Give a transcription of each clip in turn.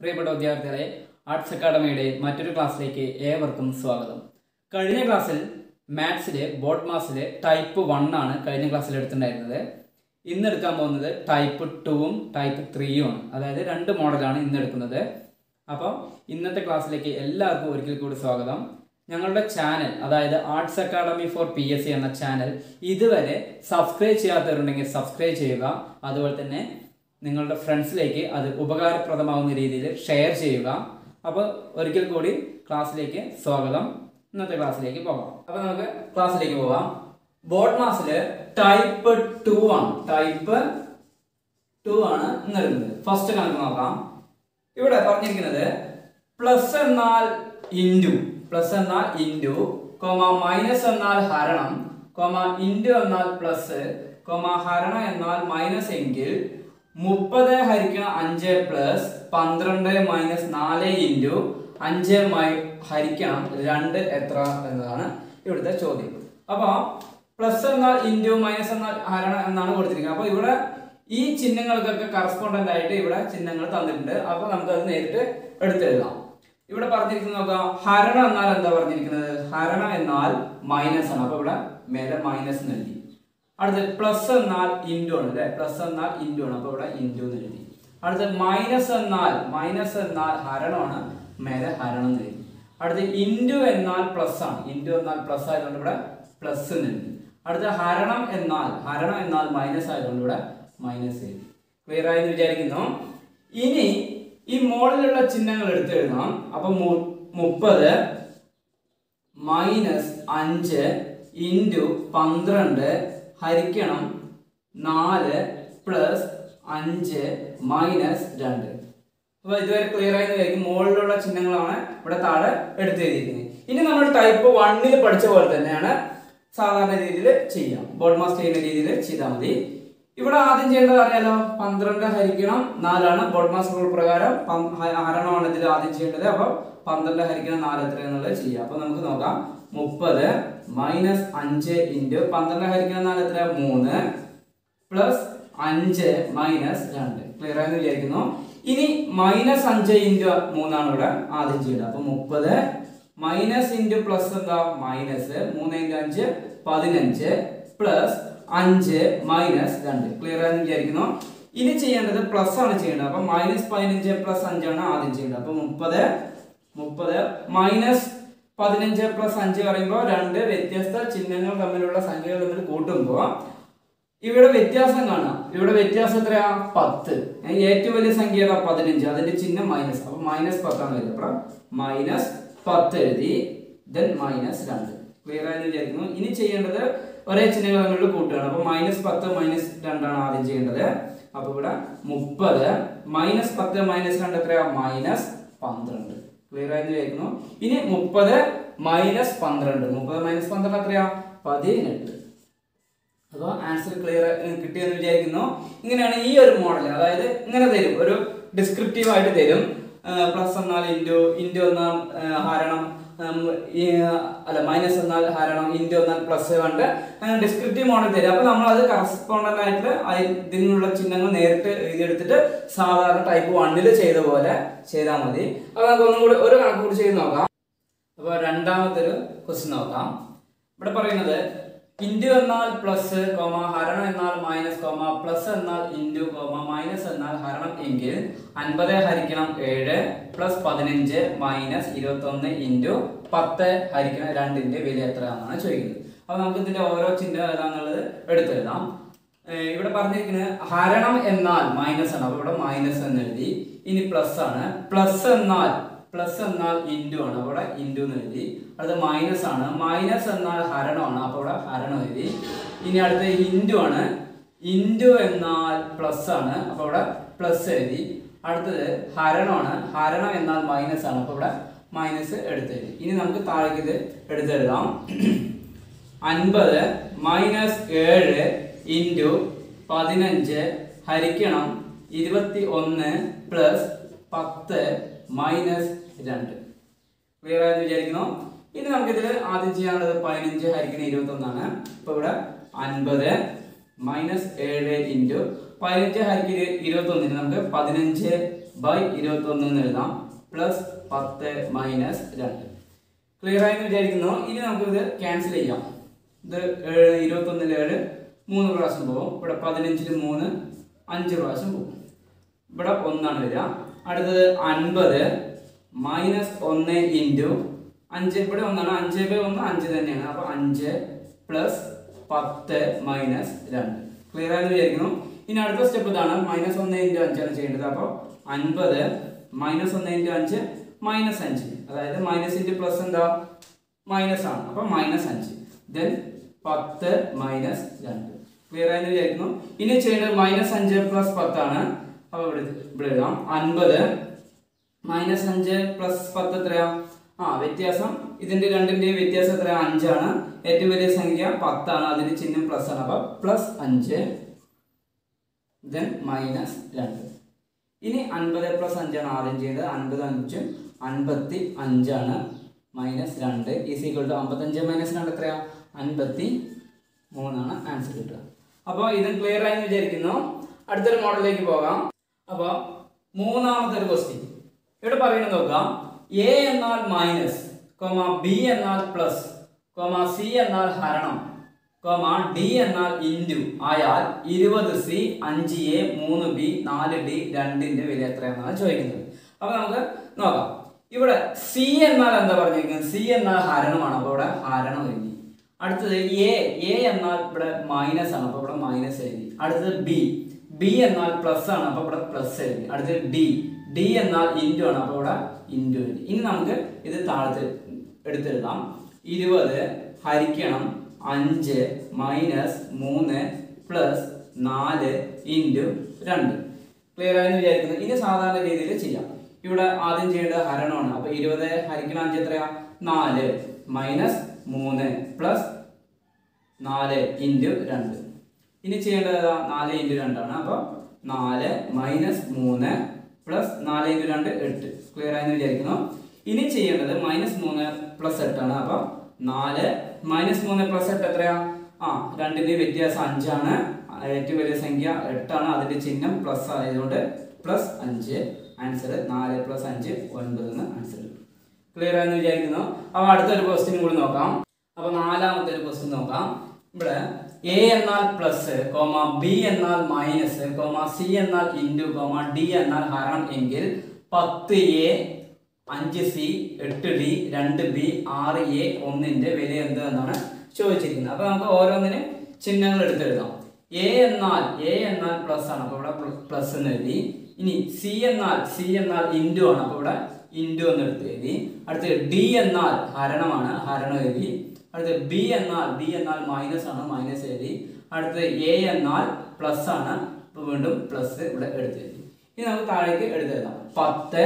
പ്രിയപ്പെട്ട വിദ്യാർത്ഥികളെ ആർട്സ് അക്കാഡമിയുടെ മറ്റൊരു ക്ലാസ്സിലേക്ക് ഏവർക്കും സ്വാഗതം. കഴിഞ്ഞ ക്ലാസ്സിൽ മാത്സിലെ ബോർഡ് മാസിലെ ടൈപ്പ് വൺ ആണ് കഴിഞ്ഞ ക്ലാസ്സിൽ എടുത്തിട്ടുണ്ടായിരുന്നത്. ഇന്ന് എടുക്കാൻ പോകുന്നത് ടൈപ്പ് ടുവും ടൈപ്പ് ത്രീയും ആണ്. അതായത് രണ്ട് മോഡലാണ് ഇന്ന് എടുക്കുന്നത്. അപ്പോൾ ഇന്നത്തെ ക്ലാസ്സിലേക്ക് എല്ലാവർക്കും ഒരിക്കൽ കൂടി സ്വാഗതം. ഞങ്ങളുടെ ചാനൽ അതായത് arts academy for P S C എന്ന ചാനൽ ഇതുവരെ സബ്സ്ക്രൈബ് ചെയ്യാത്തവരുണ്ടെങ്കിൽ സബ്സ്ക്രൈബ് ചെയ്യുക. അതുപോലെ തന്നെ നിങ്ങളുടെ ഫ്രണ്ട്സിലേക്ക് അത് ഉപകാരപ്രദമാവുന്ന രീതിയിൽ ഷെയർ ചെയ്യുക. അപ്പോൾ ഒരിക്കൽ കൂടി ക്ലാസ്സിലേക്ക് സ്വാഗതം. ഇന്നത്തെ ക്ലാസ്സിലേക്ക് പോകാം. അപ്പോൾ നമുക്ക് ക്ലാസ്സിലേക്ക് പോകാം. ബോർഡ് മാസിൽ ടൈപ്പ് ടു ആണ്. ടൈപ്പ് ടു ആണ് നൽകുന്നത് ഫസ്റ്റ് കണക്ക് നോക്കാം. ഇവിടെ പറഞ്ഞിരിക്കുന്നത് പ്ലസ് എന്നാൽ ഇന്റു പ്ലസ് എന്നാൽ ഇന്റു കോമ മൈനസ് എന്നാൽ ഹരണം കോമ ഇന്റു എന്നാൽ പ്ലസ് കോമ ഹരണം എന്നാൽ മൈനസ് എങ്കിൽ മുപ്പത് ഹരിക്കണം അഞ്ച് പ്ലസ് പന്ത്രണ്ട് മൈനസ് നാല് ഇന്റു അഞ്ച് മൈ ഹരിക്കണം രണ്ട് എത്ര എന്നതാണ് ഇവിടുത്തെ ചോദ്യം. അപ്പോൾ പ്ലസ് എന്നാൽ ഇന്റു മൈനസ് എന്നാൽ ഹരണം എന്നാണ് കൊടുത്തിരിക്കുന്നത്. അപ്പോൾ ഇവിടെ ഈ ചിഹ്നങ്ങൾക്കൊക്കെ കറസ്പോണ്ടന്റ് ആയിട്ട് ഇവിടെ ചിഹ്നങ്ങൾ തന്നിട്ടുണ്ട്. അപ്പോൾ നമുക്ക് അത് നേരിട്ട് എടുത്തെഴുതാം ഇവിടെ പറഞ്ഞിരിക്കുന്നത് നോക്കാം. ഹരണം എന്നാൽ എന്താ പറഞ്ഞിരിക്കുന്നത്? ഹരണം എന്നാൽ മൈനസ് ആണ്. അപ്പോൾ ഇവിടെ മേലെ മൈനസ് നൽകി അടുത്ത് പ്ലസ് എന്നാൽ ഇന്റു ആണ് അല്ലെ പ്ലസ് എന്നാൽ ഇന്റു ആണ്. അപ്പോൾ ഇവിടെ ഇന്റു എന്ന് എഴുതി. അടുത്തത് മൈനസ് എന്നാൽ മൈനസ് എന്നാൽ ഹരണമാണ്. മേലെ ഹരണം എന്ന് എഴുതി. അടുത്തത് ഇന്റു എന്നാൽ പ്ലസ് ആണ്. ഇന്റു എന്നാൽ പ്ലസ് ആയതുകൊണ്ട് ഇവിടെ പ്ലസ് എന്ന് എഴുതി. അടുത്ത ഹരണം എന്നാൽ ഹരണം എന്നാൽ മൈനസ് ആയതുകൊണ്ട് ഇവിടെ മൈനസ് എഴുതി. ക്ലിയർ ആയി എന്ന് വിചാരിക്കുന്നു? ഇനി ഈ മോളിലുള്ള ചിഹ്നങ്ങൾ എടുത്ത് എഴുതാം അപ്പൊ മുപ്പത് മൈനസ് അഞ്ച് ഇന്റു പന്ത്രണ്ട് ഹരിക്കണം നാല് പ്ലസ് അഞ്ച് മൈനസ് രണ്ട്. അപ്പൊ ഇതുവരെ ക്ലിയർ ആയി വിചാരിക്കും മുകളിലുള്ള ചിഹ്നങ്ങളാണ് ഇവിടെ താഴെ എടുത്തു എഴുതിയിരിക്കുന്നത് ഇനി നമ്മൾ ടൈപ്പ് വണ്ണിൽ പഠിച്ച പോലെ തന്നെയാണ് സാധാരണ രീതിയിൽ ചെയ്യാം. ബോർഡ് മാസ് ചെയ്യുന്ന രീതിയിൽ ചെയ്താൽ മതി. ഇവിടെ ആദ്യം ചെയ്യേണ്ടത് അറിയാലോ? പന്ത്രണ്ട് ഹരിക്കണം നാലാണ് ബോർഡ് മാസ് റൂൾ പ്രകാരം ആരണമാണ് ഇതിൽ ആദ്യം ചെയ്യേണ്ടത്. അപ്പൊ പന്ത്രണ്ട് ഹരിക്കണം നാല് എത്ര എന്നുള്ളത് ചെയ്യാം. അപ്പൊ നമുക്ക് നോക്കാം. മുപ്പത് മൈനസ് അഞ്ച് ഇന്റു പന്ത്രണ്ട് ഹരിക്കണം നാല് എത്ര മൂന്ന് പ്ലസ് അഞ്ച് മൈനസ് രണ്ട്. ക്ലിയർ ആയെന്ന് വിചാരിക്കുന്നു. ഇനി മൈനസ് അഞ്ച് ഇന്റു മൂന്നാണ് ഇവിടെ ആദ്യം ചെയ്യുന്നത് അപ്പൊ മുപ്പത് മൈനസ് ഇന്റു പ്ലസ് എന്താ? മൈനസ് മൂന്ന് ഇന്റു അഞ്ച് പതിനഞ്ച് പ്ലസ് അഞ്ച് മൈനസ് രണ്ട്. ക്ലിയർ ആയെന്ന് വിചാരിക്കുന്നു. ഇനി ചെയ്യേണ്ടത് പ്ലസ് ആണ് ചെയ്യേണ്ടത്. അപ്പൊ മൈനസ് പതിനഞ്ച് പ്ലസ് അഞ്ചാണ് ആദ്യം ചെയ്യേണ്ടത്. അപ്പൊ മുപ്പത് മുപ്പത് മൈനസ് പതിനഞ്ച് പ്ലസ് അഞ്ച് പറയുമ്പോൾ രണ്ട് വ്യത്യസ്ത ചിഹ്നങ്ങൾ തമ്മിലുള്ള സംഖ്യകൾ തമ്മിൽ കൂട്ടുമ്പോൾ ഇവിടെ വ്യത്യാസം കാണാം. ഇവിടെ വ്യത്യാസം എത്രയാ? പത്ത്. ഏറ്റവും വലിയ സംഖ്യ ഏതാ? പതിനഞ്ച്. അതിന്റെ ചിഹ്നം മൈനസ് അപ്പൊ മൈനസ് പത്താണ് വരിക അപ്പൊ മൈനസ് പത്ത് എഴുതി ദെൻ മൈനസ് രണ്ട്. ക്ലിയർ ആയെന്ന് വിചാരിക്കുന്നു. ഇനി ചെയ്യേണ്ടത് ഒരേ ചിഹ്നങ്ങൾ തമ്മിലുള്ള കൂട്ടുകയാണ് അപ്പൊ മൈനസ് പത്ത് മൈനസ് രണ്ടാണ് ആദ്യം ചെയ്യേണ്ടത്. അപ്പൊ ഇവിടെ മുപ്പത് മൈനസ് പത്ത് മൈനസ് രണ്ട് എത്രയാ? മൈനസ് പന്ത്രണ്ട്. ക്ലിയർ ആയിരുന്നു ഇനി മുപ്പത് മൈനസ് പന്ത്രണ്ട്. മുപ്പത് മൈനസ് പന്ത്രണ്ട് എത്രയാ? പതിനെട്ട്. അപ്പോൾ ആൻസർ ക്ലിയർ കിട്ടിയെന്ന് വിചാരിക്കുന്നു. ഇങ്ങനെയാണ് ഈ ഒരു മോഡൽ അതായത് ഇങ്ങനെ തരും. ഒരു ഡിസ്ക്രിപ്റ്റീവ് ആയിട്ട് തരും. പ്ലസ് എന്നാൽ ഇന്റു ഇന്റു എന്നാൽ ഹരണം. അല്ല മൈനസ് എന്നാൽ ഹരണം ഇന്റു എന്നാൽ പ്ലസ് കണ്ട് ഡിസ്ക്രിപ്റ്റീവ് മോഡൽ തരും. അപ്പോൾ നമ്മൾ അത് കറസ്പോണ്ടന്റ് ആയിട്ട് ഇതിനുള്ള ചിഹ്നങ്ങൾ നേരിട്ട് എഴുതിയെടുത്തിട്ട് സാധാരണ ടൈപ്പ് വണ്ണിൽ ചെയ്ത പോലെ ചെയ്താൽ മതി. അപ്പോൾ നമുക്ക് ഒന്നും കൂടി ഒരു കണക്ക് കൂടി ചെയ്ത് നോക്കാം. അപ്പോൾ രണ്ടാമത്തെ ഒരു ക്വസ്റ്റ്യൻ നോക്കാം. ഇവിടെ പറയുന്നത് ഇന്റു എന്നാൽ പ്ലസ് കോമ ഹരണം എന്നാൽ മൈനസ് കോമ പ്ലസ് എന്നാൽ ഇന്റു കോമ മൈനസ് എന്നാൽ ഹരണം എങ്കിൽ അൻപത് ഹരിക്കണം ഏഴ് പ്ലസ് പതിനഞ്ച് മൈനസ് ഇരുപത്തൊന്ന് ഇന്റു പത്ത് ഹരിക്കണം രണ്ടിന്റെ വില എത്രയാണെന്നാണ് ചോദിക്കുന്നത്. അപ്പോൾ നമുക്ക് ഇതിന്റെ ഓരോ ചിഹ്നം ഏതാണെന്നുള്ളത് എടുത്തെഴുതാം. ഇവിടെ പറഞ്ഞിരിക്കുന്നത് ഹരണം എന്നാൽ മൈനസ് ആണ്. അപ്പോൾ ഇവിടെ മൈനസ് എന്ന് എഴുതി. ഇനി പ്ലസ് ആണ്. പ്ലസ് എന്നാൽ പ്ലസ് എന്നാൽ ഇന്റു ആണ്. അപ്പോൾ ഇവിടെ ഇന്റു എന്ന് എഴുതി. അടുത്ത മൈനസ് ആണ്. മൈനസ് എന്നാൽ ഹരണമാണ്. അപ്പോൾ ഇവിടെ ഹരണം എഴുതി. ഇനി അടുത്ത ഇന്റു ആണ്. ഇന്റു എന്നാൽ പ്ലസ് ആണ്. അപ്പോൾ ഇവിടെ പ്ലസ് എഴുതി. അടുത്തത് ഹരണമാണ്. ഹരണം എന്നാൽ മൈനസ് ആണ്. അപ്പോൾ ഇവിടെ മൈനസ് എടുത്ത് എഴുതി. ഇനി നമുക്ക് താഴേക്ക് ഇത് എടുത്തെഴുതാം. അൻപത് മൈനസ് ഏഴ് ഇന്റു പതിനഞ്ച് ഹരിക്കണം. ഇരുപത്തി ഒന്ന് പ്ലസ് പത്ത് മൈനസ് രണ്ട്. ക്ലിയർ ആയെന്ന് വിചാരിക്കുന്നു? ഇനി നമുക്കിതിൽ ആദ്യം ചെയ്യാനുള്ളത് പതിനഞ്ച് ഹരിക്കണ ഇരുപത്തി ഒന്നാണ് ഇപ്പൊ ഇവിടെ അൻപത് മൈനസ് ഏഴ് ഇന്റു പതിനഞ്ച് ഹരിക്കണ ഇരുപത്തി ഒന്നിന് നമുക്ക് പതിനഞ്ച് ബൈ ഇരുപത്തൊന്ന് എന്ന് എഴുതാം. പ്ലസ് പത്ത് മൈനസ് രണ്ട്. ക്ലിയർ ആയെന്ന് വിചാരിക്കുന്നു. ഇനി നമുക്കിത് ക്യാൻസൽ ചെയ്യാം. ഇത് ഏഴ് ഇരുപത്തൊന്നിൽ ഏഴ് മൂന്ന് പ്രാവശ്യം പോകും. ഇവിടെ പതിനഞ്ചിൽ മൂന്ന് അഞ്ച് പ്രാവശ്യം പോകും. ഇവിടെ ഒന്നാണ് വരിക. അടുത്തത് അൻപത് മൈനസ് ഒന്ന് ഇന്റു അഞ്ച്. ഇവിടെ ഒന്നാണ്. അഞ്ച് ബൈ ഒന്ന് അഞ്ച് തന്നെയാണ്. അപ്പോൾ അഞ്ച് പ്ലസ് പത്ത് മൈനസ് രണ്ട്. ക്ലിയർ ആയെന്ന് വിചാരിക്കുന്നു. ഇനി അടുത്ത സ്റ്റെപ്പ് ഇതാണ്. മൈനസ് ഒന്ന് ഇന്റു അഞ്ചാണ് ചെയ്യേണ്ടത്. അപ്പോൾ അൻപത് മൈനസ് ഒന്ന് ഇന്റു അഞ്ച് മൈനസ് അഞ്ച്. അതായത് മൈനസ് ഇന്റു പ്ലസ് എന്താ? മൈനസ് ആണ്. അപ്പോൾ മൈനസ് അഞ്ച്. ദെൻ പത്ത് മൈനസ് രണ്ട്. ക്ലിയർ ആയെന്ന് വിചാരിക്കുന്നു. ഇനി ചെയ്യേണ്ടത് മൈനസ് അഞ്ച് പ്ലസ് പത്താണ് അപ്പോൾ ഇവിടെ ഇവിടെ എഴുതാം. അൻപത് മൈനസ് അഞ്ച് പ്ലസ് പത്ത് എത്രയാ? ആ വ്യത്യാസം ഇതിന്റെ രണ്ടിന്റെയും വ്യത്യാസം എത്ര അഞ്ചാണ്. ഏറ്റവും വലിയ സംഖ്യ പത്താണ്. അതിന്റെ ചിഹ്നം പ്ലസ് ആണ്. അപ്പൊ പ്ലസ് അഞ്ച് ദെൻ മൈനസ് രണ്ട്. ഇനി അൻപത് പ്ലസ് അഞ്ചാണ് ആദ്യം ചെയ്തത്. അൻപത് അഞ്ചും അൻപത്തി അഞ്ചാണ്. മൈനസ് രണ്ട്. ഈസ് ഈക്വൽ ടു അമ്പത്തഞ്ച് മൈനസ് രണ്ട് എത്രയാ? അൻപത്തി മൂന്നാണ് ആൻസർ കിട്ടുക. അപ്പോൾ ഇത് ക്ലിയർ ആയെന്ന് വിചാരിക്കുന്നു. അടുത്തൊരു മോഡലിലേക്ക് പോകാം. അപ്പോൾ മൂന്നാമത്തെ ഒരു ക്വസ്റ്റ്യൻ ഇവിടെ പറയുന്നത് നോക്കാം. എ എന്നാൽ മൈനസ് കോമ ബി എന്നാൽ പ്ലസ് കോമ സി എന്നാൽ ഹരണം കോമ ഡി എന്നാൽ ഇന്റു ആയാൽ ഇരുപത് സി അഞ്ച് എ മൂന്ന് ബി നാല് ഡി രണ്ടിന്റെ വില എത്രയാണെന്നാണ് ചോദിക്കുന്നത്. അപ്പോൾ നമുക്ക് നോക്കാം. ഇവിടെ സി എന്നാൽ എന്താ പറഞ്ഞിരിക്കുന്നത്? സി എന്നാൽ ഹരണമാണ്. അപ്പോൾ ഇവിടെ ഹരണം എഴുതി. അടുത്തത് എ എ എന്നാൽ ഇവിടെ മൈനസ് ആണ്. അപ്പോൾ ഇവിടെ മൈനസ് എഴുതി. അടുത്തത് ബി ബി എന്നാൽ പ്ലസ് ആണ് അപ്പൊ ഇവിടെ പ്ലസ് ആയിരിക്കും. അടുത്തത് ഡി ഡി എന്നാൽ ഇന്റു ആണ് അപ്പൊ ഇവിടെ ഇന്റു ഇനി നമുക്ക് ഇത് താഴത്ത് എടുത്തെഴുതാം. ഇരുപത് ഹരിക്കണം അഞ്ച് മൈനസ് മൂന്ന് പ്ലസ് നാല് ഇന്റു രണ്ട്. ക്ലിയർ ആയെന്ന് വിചാരിക്കുന്നു. ഇനി സാധാരണ രീതിയിൽ ചെയ്യാം. ഇവിടെ ആദ്യം ചെയ്യേണ്ടത് ഹരണമാണ്. അപ്പൊ ഇരുപത് ഹരിക്കണം അഞ്ച് എത്രയാ? നാല്. മൈനസ് മൂന്ന് പ്ലസ് നാല് ഇന്റു രണ്ട്. ഇനി ചെയ്യേണ്ടത് നാല് ഇന്റു രണ്ടാണ് അപ്പോൾ നാല് മൈനസ് മൂന്ന് പ്ലസ് നാല് ഇന്റു രണ്ട് എട്ട്. ക്ലിയർ ആയെന്ന് വിചാരിക്കുന്നു. ഇനി ചെയ്യേണ്ടത് മൈനസ് മൂന്ന് പ്ലസ് എട്ടാണ് അപ്പോൾ നാല് മൈനസ് മൂന്ന് പ്ലസ് എട്ട് എത്രയാ? ആ രണ്ടിന്റെ വ്യത്യാസം അഞ്ചാണ് ഏറ്റവും വലിയ സംഖ്യ എട്ടാണ് അതിന്റെ ചിഹ്നം പ്ലസ് ആയതുകൊണ്ട് പ്ലസ് അഞ്ച്. ആൻസർ നാല് പ്ലസ് അഞ്ച് ഒൻപത് എന്ന് ആൻസർ ക്ലിയർ ആയെന്ന് വിചാരിക്കുന്നു. അപ്പോൾ അടുത്തൊരു ക്വസ്റ്റിനും കൂടി നോക്കാം. അപ്പോൾ നാലാമത്തെ ഒരു ക്വസ്റ്റ്യൻ നോക്കാം. ഇവിടെ എ എന്നാൽ പ്ലസ് കോമ ബി എന്നാൽ മൈനസ് കോമ സി എന്നാൽ ഇന്റു കോമ ഡി എന്നാൽ ഹരണം എങ്കിൽ പത്ത് എ അഞ്ച് സി എട്ട് ഡി രണ്ട് ബി ആറ് എ ഒന്നിന്റെ വില എന്ത് എന്നാണ് ചോദിച്ചിരിക്കുന്നത്. അപ്പൊ നമുക്ക് ഓരോന്നിനും ചിഹ്നങ്ങൾ എടുത്തെഴുതാം. എ എന്നാൽ എ എന്നാൽ പ്ലസ് ആണ്. അപ്പോൾ ഇവിടെ പ്ലസ് എന്ന് എഴുതി. ഇനി സി എന്നാൽ സി എന്നാൽ ഇന്റു ആണ്. അപ്പോൾ ഇവിടെ ഇന്റു എന്ന് എടുത്ത് എഴുതി അടുത്ത് ഡി എന്നാൽ ഹരണമാണ്. ഹരണം എഴുതി. അടുത്ത് ബി എന്നാൽ ബി എന്നാൽ മൈനസ് ആണ് മൈനസ് എഴുതി അടുത്തത് എ എന്നാൽ പ്ലസ് ആണ്. ഇപ്പൊ വീണ്ടും പ്ലസ് ഇവിടെ എടുത്ത് എഴുതി ഇനി നമുക്ക് താഴേക്ക് എടുത്തെഴുതാം പത്ത്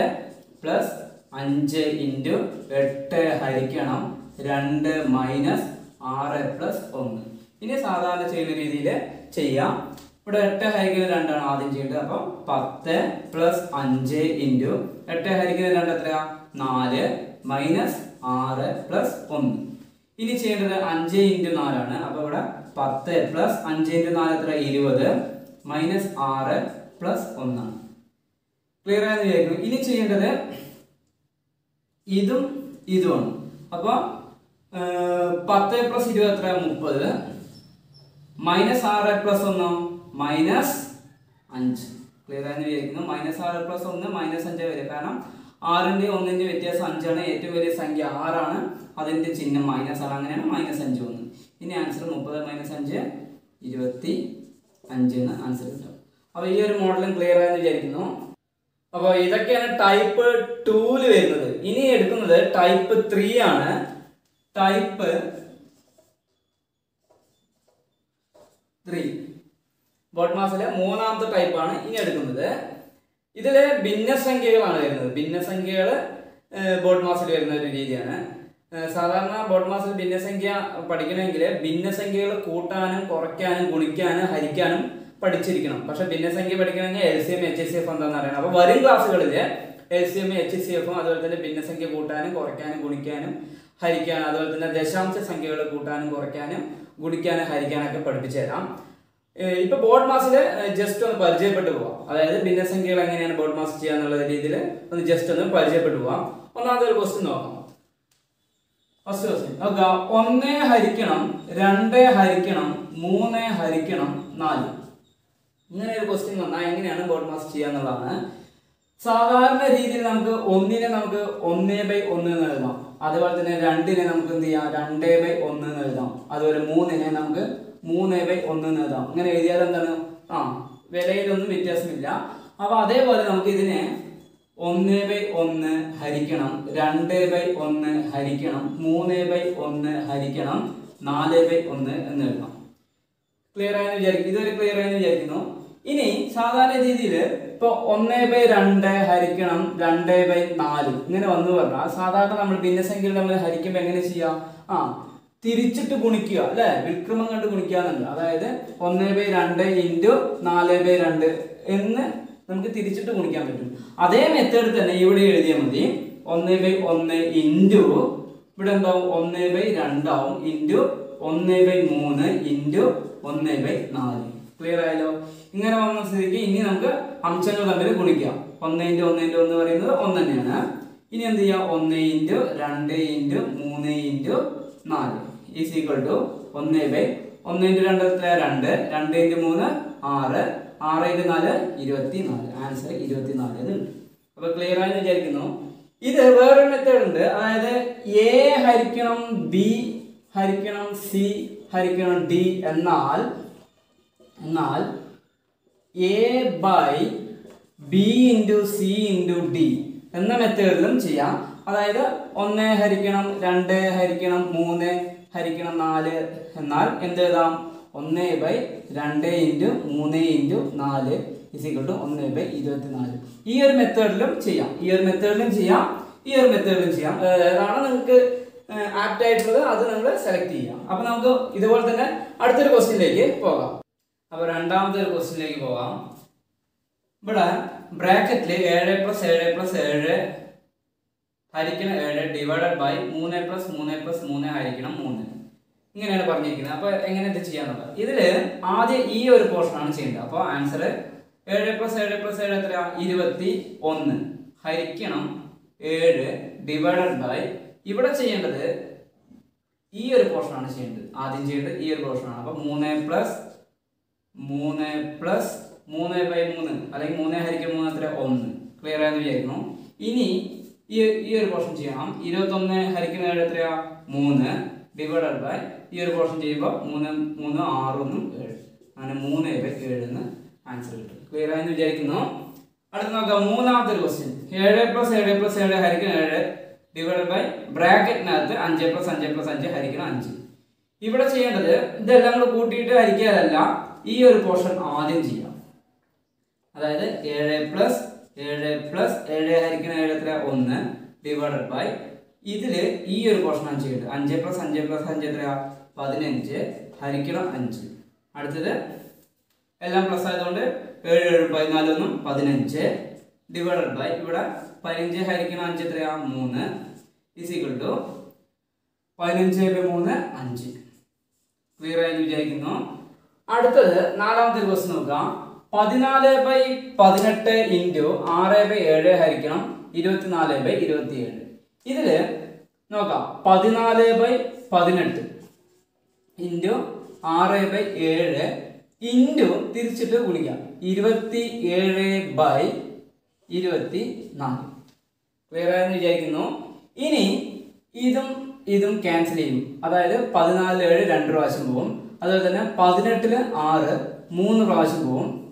പ്ലസ് അഞ്ച് ഇന്റു എട്ട് ഹരിക്കണം. രണ്ട് മൈനസ് ആറ് പ്ലസ് ഒന്ന്. ഇനി സാധാരണ ചെയ്യുന്ന രീതിയിൽ ചെയ്യാം. ഇവിടെ എട്ട് ഹരിക്കുന്ന രണ്ടാണ് ആദ്യം ചെയ്യേണ്ടത്. അപ്പം പത്ത് പ്ലസ് അഞ്ച് ഇന്റു എട്ട് ഹരിക്കുന്ന രണ്ട് എത്രയാ? നാല്. മൈനസ് ആറ് പ്ലസ് ഒന്ന്. ഇനി ചെയ്യേണ്ടത് അഞ്ച് ഇന്റു നാലാണ്. അപ്പോൾ ഇവിടെ പത്ത് പ്ലസ് അഞ്ച് ഇന്റു നാല് എത്ര? ഇരുപത്. മൈനസ് ആറ് പ്ലസ് ഒന്നാണ്. ക്ലിയർ ആയെന്ന് വിചാരിക്കുന്നു ഇനി ചെയ്യേണ്ടത് ഇതും ഇതുമാണ്. അപ്പോൾ പത്ത് പ്ലസ് ഇരുപത് എത്ര? മുപ്പത്. മൈനസ് ആറ് പ്ലസ് ഒന്നോ? മൈനസ് അഞ്ച്. ക്ലിയർ ആയെന്ന് വിചാരിക്കുന്നു മൈനസ് ആറ് പ്ലസ് ഒന്ന് മൈനസ് അഞ്ച് വരെ. കാരണം ആറിന്റെ ഒന്നിന്റെ വ്യത്യാസം അഞ്ചാണ്. ഏറ്റവും വലിയ സംഖ്യ ആറാണ്. അതിന്റെ ചിഹ്നം മൈനസ് ആറ്. അങ്ങനെയാണ് മൈനസ് അഞ്ച് ഒന്ന് ഇനി ആൻസർ മുപ്പത് മൈനസ് അഞ്ച് ഇരുപത്തി അഞ്ച് എന്ന് ആൻസർ കിട്ടും. അപ്പോൾ ഈ ഒരു മോഡലും ക്ലിയർ ആയെന്ന് വിചാരിക്കുന്നു. അപ്പോൾ ഇതൊക്കെയാണ് ടൈപ്പ് ടൂൽ വരുന്നത്. ഇനി എടുക്കുന്നത് ടൈപ്പ് ത്രീ ആണ്. ടൈപ്പ് ത്രീ ബോട്ട് മാസിലെ മൂന്നാമത്തെ ടൈപ്പാണ് ഇനി എടുക്കുന്നത്. ഇതിൽ ഭിന്നസംഖ്യകളാണ് വരുന്നത്. ഭിന്നസംഖ്യകൾ ബോർഡ് മാസിൽ വരുന്ന ഒരു രീതിയാണ്. സാധാരണ ബോർഡ് മാസിൽ ഭിന്നസംഖ്യ പഠിക്കണമെങ്കിൽ ഭിന്നസംഖ്യകൾ കൂട്ടാനും കുറയ്ക്കാനും ഗുണിക്കാനും ഹരിക്കാനും പഠിച്ചിരിക്കണം. പക്ഷെ ഭിന്നസംഖ്യ പഠിക്കണമെങ്കിൽ L C M H C F എന്താണെന്ന് അറിയണം. അപ്പോൾ വരും ക്ലാസ്സുകളിൽ L C M H C എഫും അതുപോലെ തന്നെ ഭിന്നസംഖ്യ കൂട്ടാനും കുറയ്ക്കാനും ഗുണിക്കാനും ഹരിക്കാനും അതുപോലെ തന്നെ ദശാംശ സംഖ്യകൾ കൂട്ടാനും കുറയ്ക്കാനും ഗുണിക്കാനും ഹരിക്കാനൊക്കെ പഠിപ്പിച്ചു തരാം. ഇപ്പൊ ബോർഡ് മാസിൽ ജസ്റ്റ് ഒന്ന് പരിചയപ്പെട്ടു പോവാം. അതായത് ഭിന്നസംഖ്യകൾ എങ്ങനെയാണ് ബോർഡ് മാസ് ചെയ്യാന്നുള്ള രീതിയിൽ ഒന്ന് ജസ്റ്റ് ഒന്ന് പരിചയപ്പെട്ടു പോവാം. ഒന്നാമത്തെ ഒരു ക്വസ്റ്റ്യൻ നോക്കാം. ഫസ്റ്റ് ക്വസ്റ്റ്യൻ നോക്കുക ഒന്ന് ഹരിക്കണം രണ്ട് ഹരിക്കണം മൂന്ന് ഹരിക്കണം നാല്. ഇങ്ങനെ ഒരു ക്വസ്റ്റ്യൻ വന്നാൽ എങ്ങനെയാണ് ബോർഡ് മാസ് ചെയ്യാന്നുള്ളതാണ്. സാധാരണ രീതിയിൽ നമുക്ക് ഒന്നിനെ നമുക്ക് ഒന്നേ ബൈ ഒന്ന് എന്ന് എഴുതാം. അതുപോലെ തന്നെ രണ്ടിനെ നമുക്ക് എന്ത് ചെയ്യാം? രണ്ടേ ബൈ ഒന്ന് എന്ന് എഴുതാം. അതുപോലെ മൂന്നിനെ നമുക്ക് മൂന്നേ ബൈ ഒന്ന് എഴുതാം. അങ്ങനെ എഴുതിയാൽ എന്താണ്? ആ വിലയിലൊന്നും വ്യത്യാസമില്ല. അപ്പൊ അതേപോലെ നമുക്ക് ഇതിനെ ഒന്ന് ബൈ ഒന്ന് ഹരിക്കണം രണ്ട് ബൈ ഒന്ന് ഹരിക്കണം മൂന്ന് ബൈ ഒന്ന് ഹരിക്കണം നാല് ബൈ ഒന്ന് എന്ന് എഴുതാം. ക്ലിയർ ആയെന്ന് വിചാരിക്കും ഇതൊരു ക്ലിയർ ആയെന്ന് വിചാരിക്കുന്നു? ഇനി സാധാരണ രീതിയിൽ ഇപ്പൊ ഒന്ന് ബൈ രണ്ട് ഹരിക്കണം രണ്ട് ബൈ നാല് ഇങ്ങനെ വന്നു പറഞ്ഞാൽ സാധാരണ നമ്മൾ ഭിന്നസംഖ്യകൾ നമ്മൾ ഹരിക്കുമ്പോൾ എങ്ങനെ ചെയ്യാം? ആ തിരിച്ചിട്ട് ഗുണിക്കുക അല്ലെ? വിക്രമം കണ്ട് ഗുണിക്കുക എന്നുണ്ട്. അതായത് ഒന്ന് ബൈ രണ്ട് ഇന്റു നാല് ബൈ രണ്ട് എന്ന് നമുക്ക് തിരിച്ചിട്ട് ഗുണിക്കാൻ പറ്റും. അതേ മെത്തേഡ് തന്നെ ഇവിടെ എഴുതിയാൽ മതി. ഒന്ന് ബൈ ഒന്ന് ഇന്റു ഇവിടെ എന്താവും? ഒന്ന് ബൈ രണ്ടാവും. ഇന്റു ഒന്ന് ബൈ മൂന്ന് ഇന്റു ഒന്ന് ബൈ നാല്. ക്ലിയർ ആയല്ലോ? ഇങ്ങനെ വന്ന സ്ഥിതിക്ക് ഇനി നമുക്ക് അംശങ്ങൾ തമ്മിൽ ഗുണിക്കാം. ഒന്ന് ഇന്റു ഒന്ന് ഇന്റു ഒന്ന് പറയുന്നത് ഒന്ന് തന്നെയാണ്. ഇനി എന്ത് ചെയ്യാം? ഒന്ന് ഇന്റു രണ്ട് ഇന്റു മൂന്ന് ഇന്റു നാല്. ഈസ് ഈക്വൽ ടു ഒന്ന് ബൈ ഒന്ന് ഇന്റു രണ്ട് രണ്ട്. രണ്ട് ഇന്റു മൂന്ന് ആറ്. ആറ് ഇന്റു നാല് ഇരുപത്തി നാല് ആൻസർ ഇരുപത്തി നാല് എന്ന് അപ്പോൾ ക്ലിയർ ആയെന്ന് വിചാരിക്കുന്നു. ഇത് വേറൊരു മെത്തേഡ് ഉണ്ട്. അതായത് എ ഹരിക്കണം ബി ഹരിക്കണം സി ഹരിക്കണം ഡി എന്നാൽ എന്നാൽ A by B into C into D എന്ന മെത്തേഡിലും ചെയ്യാം. അതായത് ഒന്ന് ഹരിക്കണം രണ്ട് ഹരിക്കണം മൂന്ന് ഹരിക്കണം നാല്. എന്നാൽ എന്ത് എഴുതാം ഒന്ന് ബൈ രണ്ട് ഇന്റു മൂന്ന് ഇന്റു നാല് ഇസിക്കട്ടു ഒന്ന് ബൈ ഇരുപത്തിനാല്. ഈ ഒരു മെത്തേഡിലും ചെയ്യാം. ഈ ഒരു മെത്തേഡിലും ചെയ്യാം. ഈ ഒരു മെത്തേഡിലും ചെയ്യാം. ഏതാണ് നിങ്ങൾക്ക് ആപ്റ്റ് ആയിട്ടുള്ളത്. അത് നിങ്ങൾ സെലക്ട് ചെയ്യാം. അപ്പൊ നമുക്ക് ഇതുപോലെ തന്നെ അടുത്തൊരു ക്വസ്റ്റ്യനിലേക്ക് പോകാം. അപ്പൊ രണ്ടാമത്തെ ഒരു ക്വസ്റ്റ്യനിലേക്ക് പോകാം. ഇവിടെ ബ്രാക്കറ്റിൽ ഏഴ് പ്ലസ് ഏഴ് പ്ലസ് ഏഴ് ഹരിക്കണം ഏഴ് ഡിവൈഡഡ് ബൈ മൂന്ന് പ്ലസ് മൂന്ന് പ്ലസ് മൂന്ന് ഹരിക്കണം മൂന്ന്. ഇങ്ങനെയാണ് പറഞ്ഞിരിക്കുന്നത്. അപ്പോൾ എങ്ങനെ ഇത് ചെയ്യാന്നുള്ളത്? ഇതിൽ ആദ്യം ഈ ഒരു പോർഷൻ ആണ് ചെയ്യേണ്ടത്. അപ്പോൾ ആൻസർ ഏഴ് പ്ലസ് ഏഴ് പ്ലസ് ഏഴ് എത്ര ഇരുപത്തി ഒന്ന്. ഹരിക്കണം ഏഴ് ഡിവൈഡഡ് ബൈ ഇവിടെ ചെയ്യേണ്ടത് ഈ ഒരു പോർഷൻ ആണ് ചെയ്യേണ്ടത്. ആദ്യം ചെയ്യേണ്ടത് ഈ ഒരു പോർഷൻ ആണ്. അപ്പൊ മൂന്ന് പ്ലസ് മൂന്ന് പ്ലസ് മൂന്ന് ബൈ മൂന്ന്. അല്ലെങ്കിൽ മൂന്ന് ഹരിക്കണം മൂന്ന് എത്ര ഒന്ന്. ക്ലിയർ ആയെന്ന് വിചാരിക്കുന്നു. ഇനി ഈ ഈ ഒരു പോർഷൻ ചെയ്യണം. ഇരുപത്തൊന്ന് ഹരിക്കുന്ന ഏഴ് എത്രയാ? മൂന്ന്. ഡിവൈഡഡ് ബൈ ഈ ഒരു പോർഷൻ ചെയ്യുമ്പോൾ മൂന്ന് മൂന്ന് ആറൊന്നും ഏഴ്. അങ്ങനെ മൂന്ന് ഏഴ് എന്ന് ആൻസർ കിട്ടും. ക്ലിയർ ആയെന്ന് വിചാരിക്കുന്നു? അടുത്ത നോക്കാം. മൂന്നാമത്തെ ഒരു ക്വസ്റ്റ്യൻ ഏഴ് പ്ലസ് ഏഴ് പ്ലസ് ഏഴ് ഹരിക്കുന്ന ഏഴ് ഡിവൈഡഡ് ബൈ ബ്രാക്കറ്റിനകത്ത് അഞ്ച് പ്ലസ് അഞ്ച് പ്ലസ് അഞ്ച് ഹരിക്കണം അഞ്ച്. ഇവിടെ ചെയ്യേണ്ടത് ഇതെല്ലാം കൂടെ കൂട്ടിയിട്ട് ഹരിക്കാതല്ല ഈ ഒരു പോർഷൻ ആദ്യം ചെയ്യാം. അതായത് ഏഴ് പ്ലസ് ഏഴ് പ്ലസ് ഏഴ് ഹരിക്കുന്ന ഏഴ് എത്ര? ഒന്ന് ഡിവൈഡഡ് ബൈ ഇതിൽ ഈ ഒരു പോർഷനാണ് ചെയ്യേണ്ടത്. അഞ്ച് പ്ലസ് അഞ്ച് പ്ലസ് അഞ്ച് എത്ര പതിനഞ്ച്. ഹരിക്കണം അഞ്ച്. അടുത്തത് എല്ലാം പ്ലസ് ആയതുകൊണ്ട് ഏഴ് ഏഴ് പതിനാലൊന്നും പതിനഞ്ച്. ഡിവൈഡഡ് ബൈ ഇവിടെ പതിനഞ്ച് ഹരിക്കണം അഞ്ച് എത്രയാ? മൂന്ന്. ഈസിക്വൽ ടു പതിനഞ്ച് മൂന്ന് അഞ്ച്. ക്ലിയർ ആയി വിചാരിക്കുന്നു. അടുത്തത് നാലാമത്തെ ക്വസ്റ്റ് നോക്കാം. പതിനാല് ബൈ പതിനെട്ട് ഇന്റു ആറ് ബൈ ഏഴ് ഹരിക്കണം ഇരുപത്തിനാല് ബൈ ഇരുപത്തിയേഴ്. ഇതിൽ നോക്കാം. പതിനാല് ബൈ പതിനെട്ട് ഇന്റു ആറ് ബൈ ഏഴ് ഇന്റു തിരിച്ചിട്ട് ഗുണിക്കാം. ഇരുപത്തി ഏഴ് ബൈ ഇരുപത്തി നാല് ആയെന്ന് വിചാരിക്കുന്നു. ഇനി ഇതും ഇതും ക്യാൻസൽ ചെയ്യും. അതായത് പതിനാലിൽ ഏഴ് രണ്ട് പ്രാവശ്യം പോകും. അതുപോലെ തന്നെ പതിനെട്ടിൽ ആറ് മൂന്ന് പ്രാവശ്യം പോകും.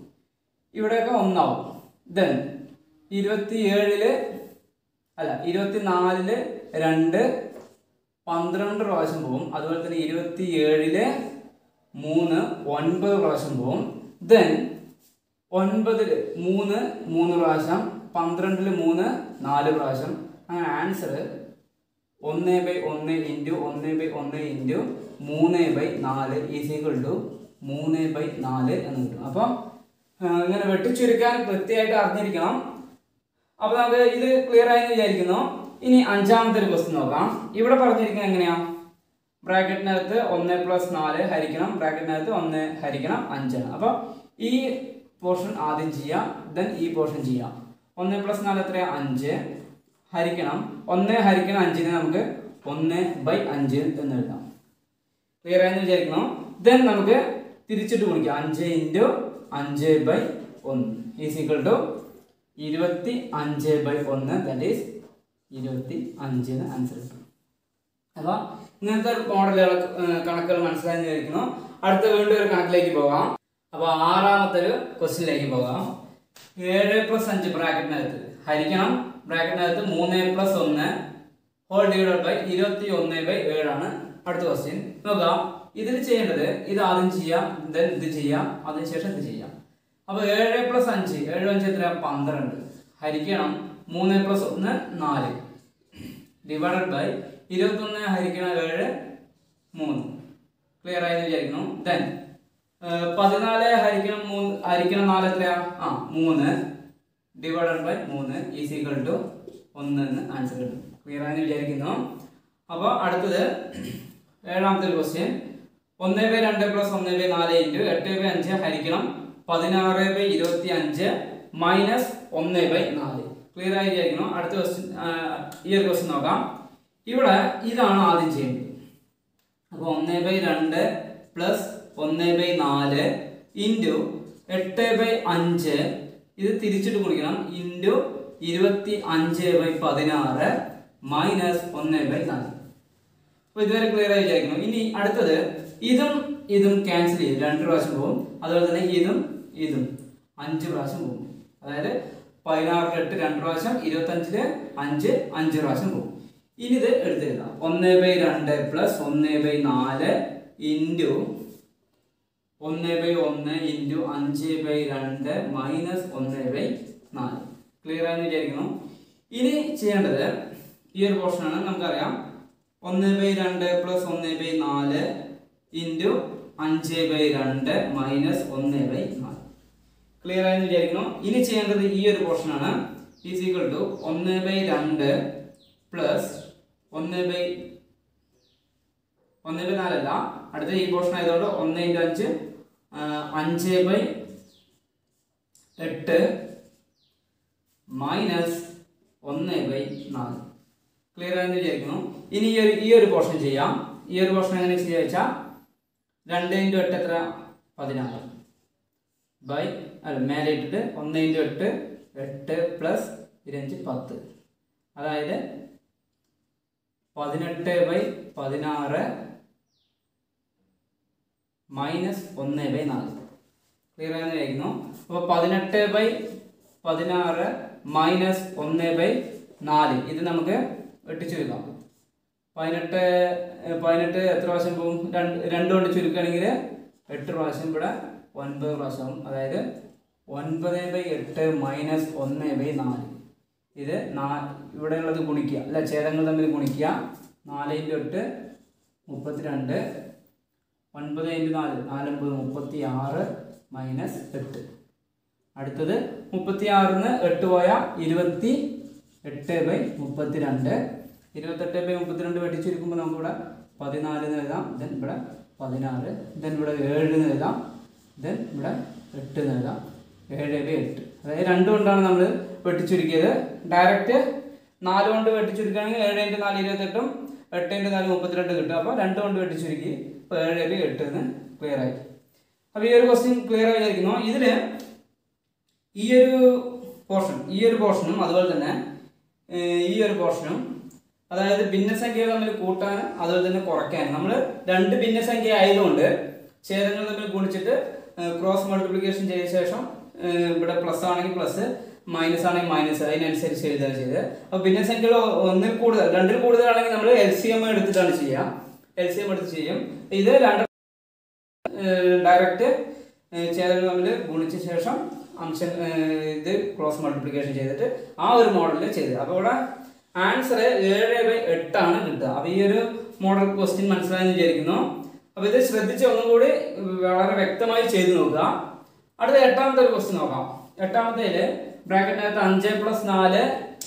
ഇവിടെയൊക്കെ ഒന്നാവും. ദെൻ ഇരുപത്തി ഏഴിൽ അല്ല ഇരുപത്തിനാലിൽ രണ്ട് പന്ത്രണ്ട് പ്രാവശ്യം പോകും അതുപോലെ തന്നെ ഇരുപത്തി ഏഴിൽ മൂന്ന് ഒൻപത് പ്രാവശ്യം പോകും ദെൻ ഒൻപതിൽ മൂന്ന് മൂന്ന് പ്രാവശ്യം പന്ത്രണ്ടിൽ മൂന്ന് നാല് പ്രാവശ്യം. അങ്ങനെ ആൻസർ ഒന്ന് ബൈ ഒന്ന് ഇന്റു ഒന്ന് ബൈ ഒന്ന് ഇന്റു മൂന്ന് ബൈ നാല് ഈസിക്വൽ ടു മൂന്ന് ബൈ നാല് എന്ന് കിട്ടും. അപ്പം ഇങ്ങനെ വെട്ടിച്ചുരുക്കാൻ കൃത്യമായിട്ട് അറിഞ്ഞിരിക്കണം. അപ്പൊ നമുക്ക് ഇത് ക്ലിയർ ആയെന്ന് വിചാരിക്കുന്നു. ഇനി അഞ്ചാമത്തെ ഒരു ക്വസ്റ്റ്യൻ നോക്കാം. ഇവിടെ പറഞ്ഞിരിക്കുന്നത് എങ്ങനെയാ? ബ്രാക്കറ്റിനകത്ത് ഒന്ന് പ്ലസ് നാല് ഹരിക്കണം. ബ്രാക്കറ്റിനകത്ത് ഒന്ന് ഹരിക്കണം അഞ്ചാണ് അപ്പോൾ ഈ പോർഷൻ ആദ്യം ചെയ്യാം ദെൻ ഈ പോർഷൻ ചെയ്യാം. ഒന്ന് പ്ലസ് നാല് എത്ര അഞ്ച്. ഹരിക്കണം. ഒന്ന് ഹരിക്കണം അഞ്ചിന് നമുക്ക് ഒന്ന് ബൈ അഞ്ച് എന്ന് എഴുതാം. ക്ലിയർ ആയെന്ന് വിചാരിക്കണം ദെൻ നമുക്ക് തിരിച്ചിട്ട് ഗുണിക്കാം. അഞ്ച് ഇന്റു അഞ്ച് ബൈ ഒന്ന്. ഈസ് ഈക്വൽ ടു ഇരുപത്തി അഞ്ച് ബൈ ഒന്ന് ദാറ്റ് ഈസ് ഇരുപത്തി അഞ്ചിന് ആൻസർ കിട്ടും. അപ്പോൾ ഇങ്ങനത്തെ മോഡലുകൾ കണക്കുകൾ മനസ്സിലായെന്ന് വിചാരിക്കുന്നു. അടുത്ത വീണ്ടും ഒരു കണക്കിലേക്ക് പോകാം. അപ്പോൾ ആറാമത്തെ ഒരു ക്വസ്റ്റിനിലേക്ക് പോകാം. ഏഴ് പ്ലസ് അഞ്ച് ബ്രാക്കറ്റിനകത്ത് ഹരിക്കണം. ബ്രാക്കറ്റിനകത്ത് മൂന്ന് പ്ലസ് ഒന്ന് ഹോൾ ഡിവൈഡ് ബൈ ഇരുപത്തി ഒന്ന് ബൈ ഏഴാണ് അടുത്ത ക്വസ്റ്റ്യൻ നോക്കാം. ഇതിൽ ചെയ്യേണ്ടത് ഇത് ആദ്യം ചെയ്യാം ദെൻ ഇത് ചെയ്യാം അതിനുശേഷം ഇത് ചെയ്യാം. അപ്പോൾ ഏഴ് പ്ലസ് അഞ്ച് ഏഴ് അഞ്ച് എത്ര പന്ത്രണ്ട്. ഹരിക്കണം മൂന്ന് പ്ലസ് ഒന്ന് നാല്. ഡിവൈഡഡ് ബൈ ഇരുപത്തൊന്ന് ഹരിക്കണം ഏഴ് മൂന്ന്. ക്ലിയർ ആയെന്ന് വിചാരിക്കുന്നു. ദെൻ പതിനാല് ഹരിക്കണം മൂന്ന് ഹരിക്കണം നാല് എത്രയാ? ആ മൂന്ന്. ഡിവൈഡഡ് ബൈ മൂന്ന് ഈസ് ഈക്വൽ ടു ഒന്ന് എന്ന് ആൻസർ കിട്ടും. ക്ലിയർ ആയെന്ന് വിചാരിക്കുന്നു. അപ്പോൾ അടുത്തത് ഏഴാമത്തെ ഒരു ക്വസ്റ്റ്യൻ ഒന്ന് ബൈ രണ്ട് പ്ലസ് ഒന്ന് ബൈ നാല് ഇന്റു എട്ട് ബൈ അഞ്ച് ഹരിക്കണം. പതിനാറ് ബൈ ഇരുപത്തി അഞ്ച് മൈനസ് ഒന്ന് ബൈ നാല്. ക്ലിയർ ആയി വിചാരിക്കണം അടുത്ത ക്വസ്റ്റ്യൻ ഈ ഒരു ക്വസ്റ്റ്യൻ നോക്കാം. ഇവിടെ ഇതാണ് ആദ്യം ചെയ്യേണ്ടത്. അപ്പോൾ ഒന്ന് ബൈ രണ്ട് പ്ലസ് ഒന്ന് ബൈ നാല് ഇന്റു എട്ട് ബൈ അഞ്ച്. ഇത് തിരിച്ചിട്ട് കുടിക്കണം ഇന്റു ഇരുപത്തി അഞ്ച് ബൈ പതിനാറ് മൈനസ് ഒന്ന് ബൈ നാല്. അപ്പോൾ ഇതുവരെ ക്ലിയർ ആയി വിചാരിക്കുന്നു. ഇനി അടുത്തത് ഇതും ഇതും ക്യാൻസൽ ചെയ്യും രണ്ട് പ്രാവശ്യം പോകും. അതുപോലെ തന്നെ ഇതും ഇതും. അഞ്ച് പ്രാവശ്യം പോകും. അതായത് പതിനാറിൽ എട്ട് രണ്ട് പ്രാവശ്യം ഇരുപത്തഞ്ചിൽ അഞ്ച് അഞ്ച് പ്രാവശ്യം പോകും. ഇനി ഇത് എടുത്തെഴുതാം ഒന്ന് ബൈ രണ്ട് പ്ലസ് ഒന്ന് ബൈ നാല് ഇന്റു ഒന്ന് ബൈ ഒന്ന് ഇന്റു അഞ്ച് ബൈ രണ്ട് മൈനസ് ഒന്ന് ബൈ നാല്. ക്ലിയർ ആയെന്ന് വിചാരിക്കുന്നു. ഇനി ചെയ്യേണ്ടത് ഈ ഒരു പോർഷനാണ് നമുക്കറിയാം ഒന്ന് ബൈ രണ്ട് പ്ലസ് ഒന്ന് ബൈ നാല് ഇന്റു അഞ്ച് ബൈ രണ്ട് മൈനസ് ഒന്ന് ബൈ നാല്. ക്ലിയർ ആയെന്ന് വിചാരിക്കുന്നു? ഇനി ചെയ്യേണ്ടത് ഈ ഒരു പോർഷനാണ് ഈസ് ഈക്വൽ ടു ഒന്ന് ബൈ രണ്ട് പ്ലസ് ഒന്ന് ബൈ ഒന്ന് ബൈ നാലല്ല. അടുത്ത ഈ പോർഷൻ ആയതുകൊണ്ട് ഒന്ന് ഇന്റു അഞ്ച് അഞ്ച് ബൈ എട്ട് മൈനസ് ഒന്ന് ബൈ നാല്. ക്ലിയർ ആയെന്ന് വിചാരിക്കുന്നു. ഇനി ഈ ഒരു ഈ ഒരു പോർഷൻ ചെയ്യാം. ഈ ഒരു പോർഷൻ എങ്ങനെ ചെയ്യുക വെച്ചാൽ രണ്ട് ഇന്റു എട്ട് എത്ര? പതിനാറ്. ബൈ അല്ല മേലെ ഇട്ടിട്ട് ഒന്ന് ഇന്റു എട്ട് എട്ട് പ്ലസ് ഇരഞ്ച് പത്ത്. അതായത് പതിനെട്ട് ബൈ പതിനാറ് മൈനസ് ഒന്ന് ബൈ നാല്. ക്ലിയർ ആയെന്ന് വിചാരിക്കുന്നു. അപ്പോൾ പതിനെട്ട് ബൈ പതിനാറ് മൈനസ് ഒന്ന് ബൈ നാല്. ഇത് നമുക്ക് വെട്ടിച്ചു വെക്കാം പതിനെട്ട് പതിനെട്ട് എത്ര പ്രാവശ്യം പോകും? രണ്ട് രണ്ട് കൊണ്ട് ചുരുക്കുകയാണെങ്കിൽ എട്ട് പ്രാവശ്യം ഇവിടെ ഒൻപത് പ്രാവശ്യം അതായത് ഒൻപത് ബൈ എട്ട് മൈനസ് ഒന്ന് ബൈ നാല്. ഇത് നാ ഇവിടെ ഉള്ളത് ഗുണിക്കുക. അല്ല ഛേദങ്ങൾ തമ്മിൽ ഗുണിക്കുക. നാല് ഇന്റു എട്ട് മുപ്പത്തിരണ്ട്. ഒൻപത് ഇന്റു നാല് നാലൊമ്പത് മുപ്പത്തി ആറ് മൈനസ് എട്ട്. അടുത്തത് മുപ്പത്തി ആറിന് എട്ട് പോയാൽ ഇരുപത്തി എട്ട് ബൈ മുപ്പത്തിരണ്ട്. ഇരുപത്തെട്ട് ബൈ മുപ്പത്തിരണ്ട് വെട്ടിച്ചുരുക്കുമ്പോൾ നമുക്കിവിടെ പതിനാല് എന്ന് എഴുതാം. ദെൻ ഇവിടെ പതിനാറ്. ദെൻ ഇവിടെ ഏഴ് എന്ന് എഴുതാം. ദെൻ ഇവിടെ എട്ട് എന്ന് എഴുതാം. ഏഴ് ബൈ എട്ട്. അതായത് രണ്ട് കൊണ്ടാണ് നമ്മൾ വെട്ടിച്ചുരുക്കിയത്. ഡയറക്റ്റ് നാല് കൊണ്ട് വെട്ടിച്ചുരുക്കുകയാണെങ്കിൽ ഏഴ് ഇന്റു നാല് ഇരുപത്തെട്ടും എട്ട് ഇന്റു നാല് മുപ്പത്തിരണ്ട് കിട്ടും. അപ്പോൾ രണ്ട് കൊണ്ട് വെട്ടിച്ചുരുക്കി. ഇപ്പോൾ ഏഴ് ബൈ എട്ട് എന്ന് ക്ലിയർ ആയി. അപ്പോൾ ഈ ഒരു ക്വസ്റ്റ്യൻ ക്ലിയർ ആയി വിചാരിക്കുന്നു ഇതിൽ ഈ ഒരു പോർഷൻ ഈ ഒരു പോർഷനും അതുപോലെ തന്നെ ഈ ഒരു പോർഷനും അതായത് ഭിന്നസംഖ്യകൾ തമ്മിൽ കൂട്ടാനും അതുപോലെ തന്നെ കുറയ്ക്കാനും. നമ്മൾ രണ്ട് ഭിന്നസംഖ്യ ആയതുകൊണ്ട് ഛേദങ്ങൾ തമ്മിൽ ഗുണിച്ചിട്ട് ക്രോസ് മൾട്ടിപ്ലിക്കേഷൻ ചെയ്ത ശേഷം ഇവിടെ പ്ലസ് ആണെങ്കിൽ പ്ലസ് മൈനസ് ആണെങ്കിൽ മൈനസ് അതിനനുസരിച്ച് എഴുതുകയാണ് ചെയ്ത് അപ്പോൾ ഭിന്നസംഖ്യകൾ ഒന്നിൽ കൂടുതൽ രണ്ടിൽ കൂടുതലാണെങ്കിൽ നമ്മൾ എൽ സി എം എടുത്തിട്ടാണ് ചെയ്യുക. എൽ സി എം എടുത്ത് ചെയ്യും. ഇത് രണ്ട് ഡയറക്റ്റ് ഛേദങ്ങൾ തമ്മിൽ ഗുണിച്ച ശേഷം ഏഹ് ഇത് ക്രോസ് മൾട്ടിപ്ലിക്കേഷൻ ചെയ്തിട്ട് ആ ഒരു മോഡലിൽ ചെയ്തത്. അപ്പോൾ ഇവിടെ ആൻസർ ഏഴ് ബൈ എട്ടാണ് കിട്ടുക. അപ്പോൾ ഈ ഒരു മോഡൽ ക്വസ്റ്റ്യൻ മനസ്സിലായെന്ന് വിചാരിക്കുന്നു. അപ്പോൾ ഇത് ശ്രദ്ധിച്ച് ഒന്നും കൂടി വളരെ വ്യക്തമായി ചെയ്ത് നോക്കുക. അടുത്ത എട്ടാമത്തെ ഒരു ക്വസ്റ്റ്യൻ നോക്കാം. എട്ടാമത്തേൽ ബ്രാക്കറ്റിനകത്ത് അഞ്ച് പ്ലസ് നാല്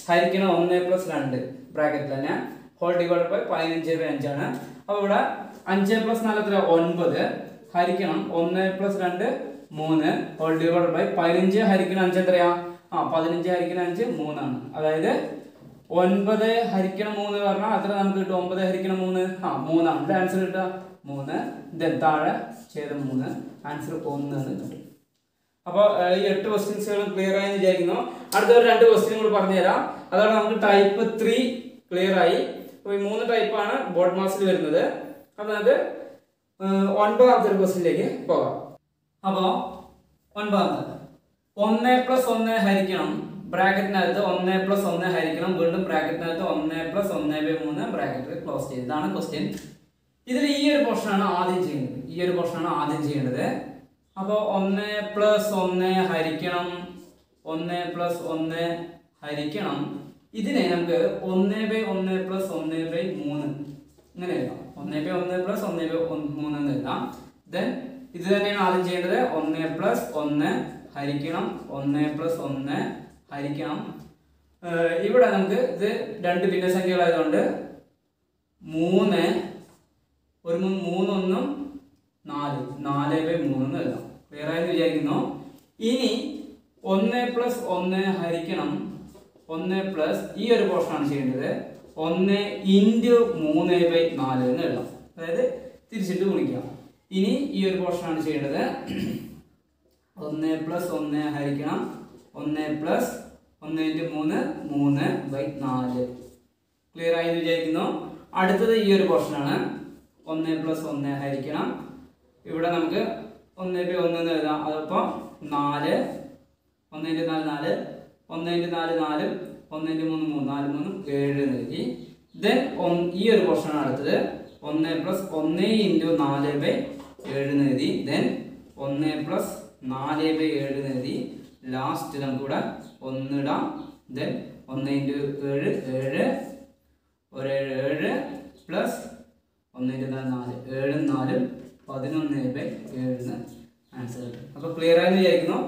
ഹരിക്കണം ഒന്ന് പ്ലസ് രണ്ട് ബ്രാക്കറ്റിൽ തന്നെ ഹോൾ ഡിവൈഡ് ബൈ പതിനഞ്ച് ബൈ അഞ്ചാണ് അപ്പോൾ ഇവിടെ അഞ്ച് പ്ലസ് നാല് എത്ര? ഒൻപത്. ഹരിക്കണം ഒന്ന് പ്ലസ് രണ്ട് മൂന്ന് ഹോൾ ഡിവൈഡ് ബൈ പതിനഞ്ച് ഹരിക്കണ അഞ്ച് എത്രയാ? ആ പതിനഞ്ച് ഹരിക്കണ അഞ്ച് മൂന്നാണ്. അതായത് ഒൻപത് ഹരിക്കണം മൂന്ന് പറഞ്ഞാൽ അത്ര നമുക്ക് കിട്ടും? ഒമ്പത് ഹരിക്കണം മൂന്ന്. ആ മൂന്നാണ്. ഇവിടെ ആൻസർ കിട്ടുക. മൂന്ന്. ഇത് താഴെ ഛേദം മൂന്ന്. ആൻസർ ഒന്ന് എന്ന് അപ്പോൾ ഈ എട്ട് ക്വസ്റ്റ്യൻസുകളും ക്ലിയർ ആയി വിചാരിക്കുന്നു. അടുത്ത ഒരു രണ്ട് ക്വസ്റ്റ്യൻ കൂടി പറഞ്ഞുതരാം. അതോടെ നമുക്ക് ടൈപ്പ് ത്രീ ക്ലിയർ ആയി. അപ്പോൾ ഈ മൂന്ന് ടൈപ്പാണ് ബോർഡ് മാസിൽ വരുന്നത്. അതായത് ഒൻപതാമത്തെ ഒരു ക്വസ്റ്റ്യനിലേക്ക് പോകാം. അപ്പോൾ ഒൻപത് ഒന്ന് പ്ലസ് ഒന്ന് ഹരിക്കണം ബ്രാക്കറ്റിനകത്ത് ഒന്ന് പ്ലസ് ഒന്ന് ഹരിക്കണം വീണ്ടും ബ്രാക്കറ്റിനകത്ത് ഒന്ന് പ്ലസ് ഒന്ന് ബൈ മൂന്ന് ബ്രാക്കറ്റ് ക്ലോസ് ചെയ്ത് ഇതാണ് ക്വസ്റ്റ്യൻ ഇതിൽ ഈ ഒരു പോർഷനാണ് ആദ്യം ചെയ്യേണ്ടത്. ഈ ഒരു പോർഷനാണ് ആദ്യം ചെയ്യേണ്ടത്. അപ്പോൾ ഒന്ന് പ്ലസ് ഒന്ന് ഹരിക്കണം ഒന്ന് പ്ലസ് ഒന്ന് ഹരിക്കണം. ഇതിനെ നമുക്ക് ഒന്ന് ബൈ ഒന്ന് പ്ലസ് ഒന്ന് ബൈ മൂന്ന്. ഇങ്ങനെ എഴുതാം. ഒന്ന് ബൈ ഒന്ന് പ്ലസ് ഒന്ന് ബൈ മൂന്ന് എന്ന് എഴുതാം. ദെൻ ഇത് തന്നെയാണ് ആദ്യം ചെയ്യേണ്ടത്. ഒന്ന് പ്ലസ് ഒന്ന് ഹരിക്കണം. ഒന്ന് പ്ലസ് ഒന്ന് ഹരിക്കണം. ഇവിടെ നമുക്ക് ഇത് രണ്ട് ഭിന്നസംഖ്യകളായതുകൊണ്ട് മൂന്ന് ഒരു മൂന്നൊന്നും നാല്. നാല് ബൈ മൂന്ന് എഴുതാം. വേറെ ആയെന്ന് വിചാരിക്കുന്നു? ഇനി ഒന്ന് പ്ലസ് ഒന്ന് ഹരിക്കണം. ഒന്ന് പ്ലസ് ഈ ഒരു പോർഷനാണ് ചെയ്യേണ്ടത്. ഒന്ന് ഇന്റു മൂന്ന് ബൈ നാല് എന്ന് എഴുതാം. അതായത് തിരിച്ചിട്ട് ഗുണിക്കാം. ഇനി ഈ ഒരു പോർഷനാണ് ചെയ്യേണ്ടത്. ഒന്ന് പ്ലസ് ഒന്ന് ഹരിക്കണം. ഒന്ന് പ്ലസ് ഒന്ന് ഇന്റു മൂന്ന് മൂന്ന് ബൈ നാല്. ക്ലിയർ ആയി എന്ന് വിചാരിക്കുന്നു. അടുത്തത് ഈ ഒരു പോർഷനാണ് ഒന്ന് പ്ലസ് ഒന്ന് ഹരിക്കണം. ഇവിടെ നമുക്ക് ഒന്ന് ബൈ ഒന്ന് എന്ന് എഴുതാം. അതപ്പോൾ നാല്. ഒന്ന് ഇന്റു നാല് നാല്. ഒന്ന് ഇന്റു നാല് നാലും. ഒന്ന് ഇന്റു മൂന്ന് മൂന്ന്. നാല് മൂന്നും ഏഴ് എന്ന് എഴുതി. ദെൻ ഈ ഒരു പോർഷനാണ് അടുത്തത്. ഒന്ന് പ്ലസ് ഒന്ന് ഇന്റു നാല് ബൈ ഏഴ് എഴുതി. ദെൻ ഒന്ന് പ്ലസ് നാല് ബൈ ഏഴ് എഴുതി. ലാസ്റ്റ് നമുക്കിവിടെ ഒന്നിടാം ദെൻ ഒന്ന് ഇന്റു ഏഴ് ഏഴ് ഒരു ഏഴ് ഏഴ് പ്ലസ് ഒന്ന് ഇന്റു നാല് നാല്. ഏഴും നാലും പതിനൊന്ന് ബൈ ഏഴിന് ആൻസർ കിട്ടും. അപ്പോൾ ക്ലിയർ ആയെന്ന് വിചാരിക്കുന്നു.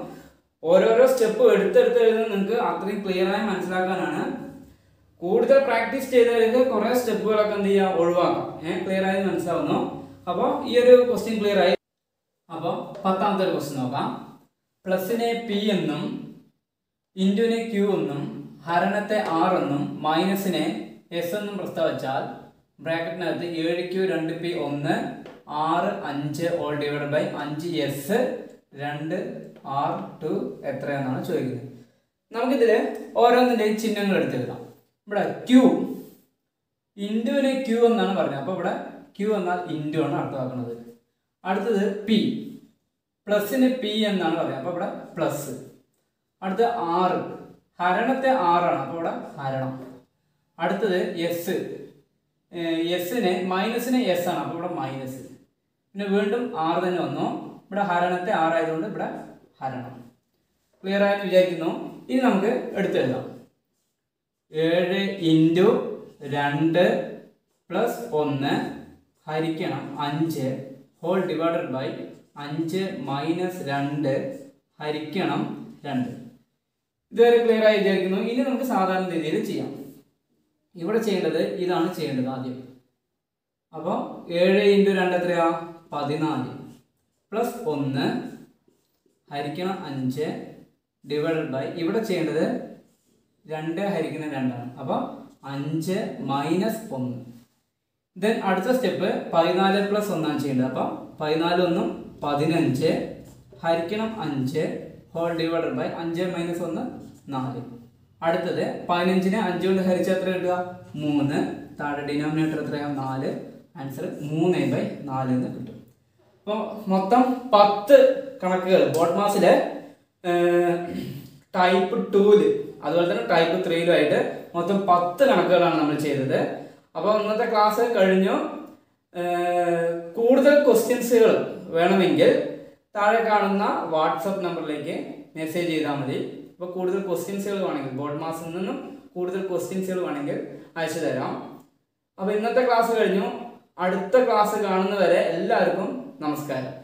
ഓരോരോ സ്റ്റെപ്പ് എടുത്തെടുത്ത് എഴുതുന്നത് നിങ്ങൾക്ക് അത്രയും ക്ലിയറായി മനസ്സിലാക്കാനാണ് കൂടുതൽ പ്രാക്ടീസ് ചെയ്ത് കഴിഞ്ഞാൽ കുറേ സ്റ്റെപ്പുകളൊക്കെ എന്ത് ചെയ്യാം ഒഴിവാക്കാം. ഏഹ് ക്ലിയർ ആയി മനസ്സിലാവുന്നു. അപ്പോൾ ഈ ഒരു ക്വസ്റ്റ്യൻ ക്ലിയർ ആയി. അപ്പോൾ പത്താമത്തെ ഒരു ക്വസ്റ്റ്യൻ നോക്കാം. പ്ലസിനെ പി എന്നും ഇന്റുവിനെ ക്യൂ എന്നും ഹരണത്തെ ആർ എന്നും മൈനസിനെ എസ് എന്നും പ്രസ്താവിച്ചാൽ ബ്രാക്കറ്റിനകത്ത് ഏഴ് ക്യൂ രണ്ട് പി ഒന്ന് ആറ് അഞ്ച് ഓൾ ഡിവൈഡ് ബൈ അഞ്ച് എസ് രണ്ട് ആർ ടു എത്രയെന്നാണ് ചോദിക്കുന്നത്. നമുക്കിതിൽ ഓരോന്നിന്റെയും ചിഹ്നങ്ങൾ എടുത്തെഴുതാം. ഇവിടെ ക്യൂ ഇൻഡുവിനെ ക്യൂ എന്നാണ് പറഞ്ഞത്. അപ്പോൾ ഇവിടെ ക്യൂ എന്നാൽ ഇൻഡു ആണ് അർത്ഥമാക്കുന്നത്. അടുത്തത് പി പ്ലസിന് പി എന്നാണ് പറയുന്നത് അപ്പോൾ ഇവിടെ പ്ലസ് അടുത്ത ആറ് ഹരണത്തെ ആറാണ് അപ്പോൾ ഇവിടെ ഹരണം. അടുത്തത് എസ് എസിന് മൈനസിന് എസ് ആണ്. അപ്പോൾ ഇവിടെ മൈനസ് പിന്നെ വീണ്ടും ആറ് തന്നെ വന്നു. ഇവിടെ ഹരണത്തെ ആറായതുകൊണ്ട് ഇവിടെ ഹരണം. ക്ലിയർ ആയിട്ട് വിചാരിക്കുന്നു. ഇനി നമുക്ക് എടുത്തെഴുതാം. ഏഴ് ഇന്റു രണ്ട് പ്ലസ് ഒന്ന് ഹരിക്കണം അഞ്ച് ഹോൾ ഡിവൈഡഡ് ബൈ അഞ്ച് മൈനസ് രണ്ട് ഹരിക്കണം രണ്ട്. ഇതുവരെ ക്ലിയർ ആയി വിചാരിക്കുന്നു. ഇനി നമുക്ക് സാധാരണ രീതിയിൽ ചെയ്യാം. ഇവിടെ ചെയ്യേണ്ടത് ഇതാണ് ചെയ്യേണ്ടത് ആദ്യം. അപ്പോൾ ഏഴ് ഇന്റു രണ്ട് എത്രയാ? പതിനാല്. പ്ലസ് ഒന്ന് ഹരിക്കണം അഞ്ച് ഡിവൈഡഡ് ബൈ ഇവിടെ ചെയ്യേണ്ടത് രണ്ട് ഹരിക്കണം രണ്ടാണ്. അപ്പോൾ അഞ്ച് മൈനസ് ഒന്ന്. ദെൻ അടുത്ത സ്റ്റെപ്പ് പതിനാല് പ്ലസ് ഒന്നാണ് ചെയ്യേണ്ടത്. അപ്പോൾ പതിനാല് ഒന്നും പതിനഞ്ച്. ഹരിക്കണം അഞ്ച്. ഹോൾ ഡിവൈഡഡ് ബൈ അഞ്ച് മൈനസ് ഒന്ന് നാല്. അടുത്തത് പതിനഞ്ചിനെ അഞ്ച് കൊണ്ട് ഹരിച്ച എത്ര കിട്ടുക? മൂന്ന്. താഴെ ഡിനോമിനേറ്റർ എത്രയാണ് നാല്. ആൻസർ മൂന്ന് ബൈ നാല് എന്ന് കിട്ടും. അപ്പോൾ മൊത്തം പത്ത് കണക്കുകൾ. ബോട്ട് മാസിലെ ടൈപ്പ് ടൂൽ അതുപോലെ തന്നെ ടൈപ്പ് ത്രീയിലും ആയിട്ട് മൊത്തം പത്ത് കണക്കുകളാണ് നമ്മൾ ചെയ്തത്. അപ്പോൾ ഇന്നത്തെ ക്ലാസ് കഴിഞ്ഞു. കൂടുതൽ ക്വസ്റ്റ്യൻസുകൾ വേണമെങ്കിൽ താഴെ കാണുന്ന വാട്സപ്പ് നമ്പറിലേക്ക് മെസ്സേജ് ചെയ്താൽ മതി. അപ്പോൾ കൂടുതൽ ക്വസ്റ്റ്യൻസുകൾ വേണമെങ്കിൽ ബോർഡ് മാസിൽ നിന്നും കൂടുതൽ ക്വസ്റ്റ്യൻസുകൾ വേണമെങ്കിൽ അയച്ചു തരാം. അപ്പോൾ ഇന്നത്തെ ക്ലാസ് കഴിഞ്ഞു. അടുത്ത ക്ലാസ് കാണുന്നവരെ എല്ലാവർക്കും നമസ്കാരം.